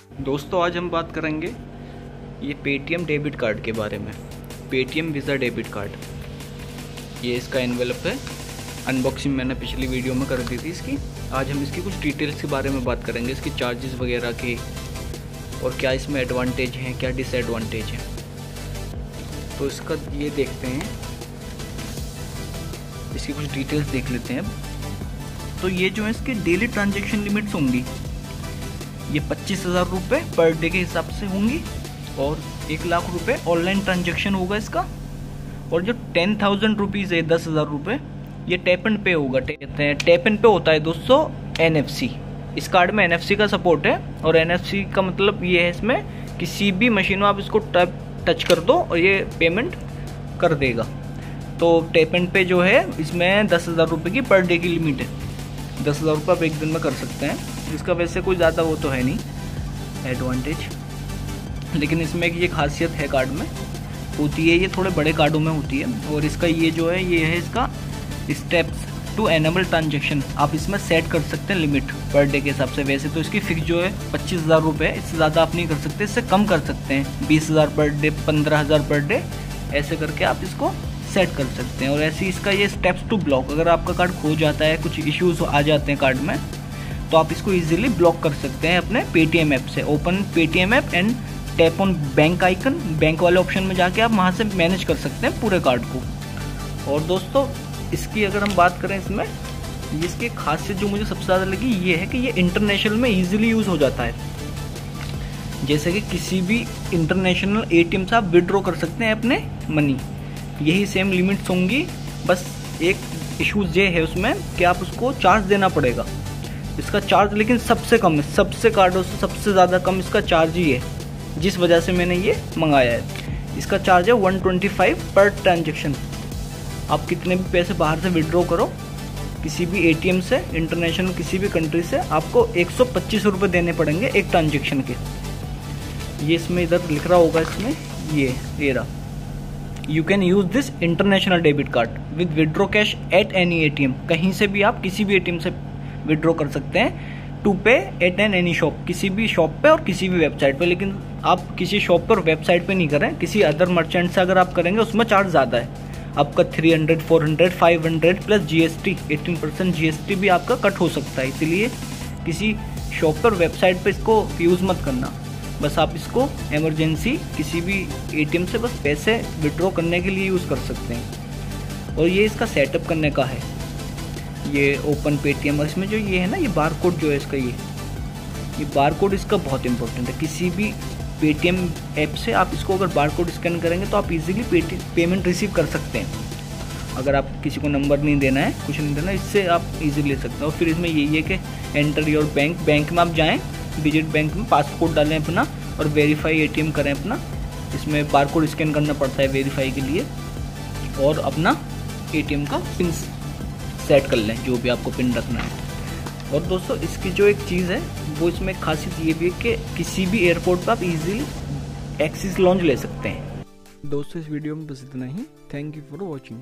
दोस्तों, आज हम बात करेंगे ये पेटीएम डेबिट कार्ड के बारे में। पेटीएम वीज़ा डेबिट कार्ड ये इसका एनवेलप है। अनबॉक्सिंग मैंने पिछली वीडियो में कर दी थी इसकी। आज हम इसकी कुछ डिटेल्स के बारे में बात करेंगे, इसके चार्जेस वगैरह के और क्या इसमें एडवांटेज हैं, क्या डिसएडवांटेज हैं। तो इसका ये देखते हैं। इसकी कुछ डिटेल्स देख लेते हैं तो ये जो है इसके डेली ट्रांजेक्शन लिमिट्स होंगी। ये पच्चीस हज़ार रुपये पर डे के हिसाब से होंगी और एक लाख रुपए ऑनलाइन ट्रांजेक्शन होगा इसका। और जो टेन थाउज़ेंड रुपीज़ है, दस हज़ार रुपये ये टैप एंड पे होगा कहते हैं? टैप एंड पे होता है दोस्तों एनएफसी इस कार्ड में एनएफसी का सपोर्ट है और एनएफसी का मतलब ये है इसमें किसी भी मशीन में आप इसको टैप टच कर दो और ये पेमेंट कर देगा। तो टैप एंड पे जो है, इसमें दस हज़ार रुपये की पर डे की लिमिट है। दस हज़ार रुपये आप एक दिन में कर सकते हैं। इसका वैसे कोई ज़्यादा वो तो है नहीं एडवांटेज लेकिन इसमें एक ये खासियत है कार्ड में, होती है, ये थोड़े बड़े कार्डों में होती है। और इसका ये जो है, ये है इसका स्टेप्स टू एनेबल ट्रांजेक्शन आप इसमें सेट कर सकते हैं लिमिट पर डे के हिसाब से। वैसे तो इसकी फिक्स जो है, पच्चीस हज़ार रुपये इससे ज़्यादा आप नहीं कर सकते, इससे कम कर सकते हैं। बीस हज़ार पर डे पंद्रह हज़ार पर डे ऐसे करके आप इसको सेट कर सकते हैं। और ऐसे इसका ये स्टेप्स टू ब्लॉक अगर आपका कार्ड खो जाता है, कुछ इश्यूज़ आ जाते हैं कार्ड में तो आप इसको इजीली ब्लॉक कर सकते हैं अपने पेटीएम ऐप से। Open Paytm app and tap on bank icon bank वाले ऑप्शन में जाके आप वहाँ से मैनेज कर सकते हैं पूरे कार्ड को। और दोस्तों, इसकी अगर हम बात करें इसमें, इसकी खासियत जो मुझे सबसे ज़्यादा लगी, ये है कि ये इंटरनेशनल में ईजिली यूज़ हो जाता है। जैसे कि किसी भी इंटरनेशनल एटीएम से आप विड्रॉ कर सकते हैं अपने मनी यही सेम लिमिट्स होंगी। बस एक इशूज़ ये है उसमें कि आप उसको चार्ज देना पड़ेगा। इसका चार्ज लेकिन सबसे कम है, सबसे कार्डों से सबसे ज़्यादा कम इसका चार्ज ही है, जिस वजह से मैंने ये मंगाया है। इसका चार्ज है 125 पर ट्रांजेक्शन आप कितने भी पैसे बाहर से विड्रॉ करो, किसी भी एटीएम से इंटरनेशनल किसी भी कंट्री से, आपको एक सौ देने पड़ेंगे एक ट्रांजेक्शन के। ये इसमें इधर लिख रहा होगा इसमें, ये ये रहा। You can use this international debit card with withdraw cash at any ATM कहीं से भी आप किसी भी एटीएम से विड्रॉ कर सकते हैं टू पे एट एन एनी शॉप किसी भी शॉप पे और किसी भी वेबसाइट पे। लेकिन आप किसी शॉप पर वेबसाइट पे नहीं करें किसी अदर मर्चेंट से अगर आप करेंगे उसमें चार्ज ज़्यादा है। आपका 300, 400, 500 प्लस जीएसटी 18 परसेंट जी भी आपका कट हो सकता है। इसीलिए किसी शॉप पर वेबसाइट पे इसको यूज़ मत करना। बस आप इसको एमरजेंसी किसी भी एटीएम से बस पैसे विड्रॉ करने के लिए यूज़ कर सकते हैं। और ये इसका सेटअप करने का है। ये ओपन पेटीएम और इसमें जो ये है ना, ये बार कोड जो है इसका ये ये बार कोड इसका बहुत इंपॉर्टेंट है। किसी भी पेटीएम ऐप से आप इसको अगर बार कोड स्कैन करेंगे तो आप इजीली पेमेंट रिसीव कर सकते हैं। अगर आप किसी को नंबर नहीं देना है, कुछ नहीं देना इससे आप इजीली ले सकते हैं। और फिर इसमें यही है कि एंटर योर बैंक बैंक में आप जाएँ डिजिट बैंक में पासपोर्ट डालें अपना और वेरीफाई एटीएम करें अपना। इसमें बारकोड स्कैन करना पड़ता है वेरीफाई के लिए और अपना एटीएम का पिन सेट कर लें, जो भी आपको पिन रखना है। और दोस्तों, इसकी जो एक चीज़ है, वो इसमें खासियत ये भी है कि किसी भी एयरपोर्ट पर आप इजीली एक्सिस लॉन्च ले सकते हैं। दोस्तों, इस वीडियो में बस इतना ही। Thank you for watching